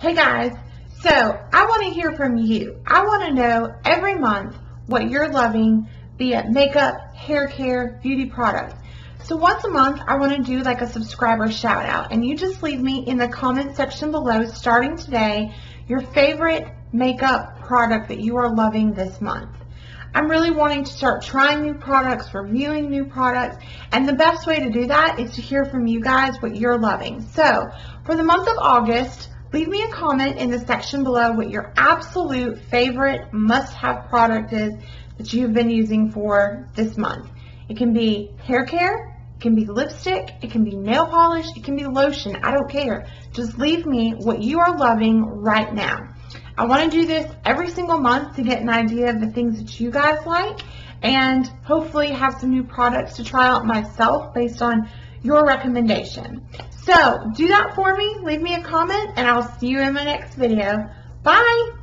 Hey guys, so I want to hear from you. I want to know every month what you're loving, be it makeup, hair care, beauty products. So once a month, I want to do like a subscriber shout out and you just leave me in the comment section below starting today your favorite makeup product that you are loving this month. I'm really wanting to start trying new products, reviewing new products, and the best way to do that is to hear from you guys what you're loving. So for the month of August, Leave me a comment in the section below what your absolute favorite must-have product is that you've been using for this month. It can be hair care, it can be lipstick, it can be nail polish, it can be lotion, I don't care. Just leave me what you are loving right now. I want to do this every single month to get an idea of the things that you guys like and hopefully have some new products to try out myself based on your recommendation. So do that for me. Leave me a comment and I'll see you in my next video. Bye!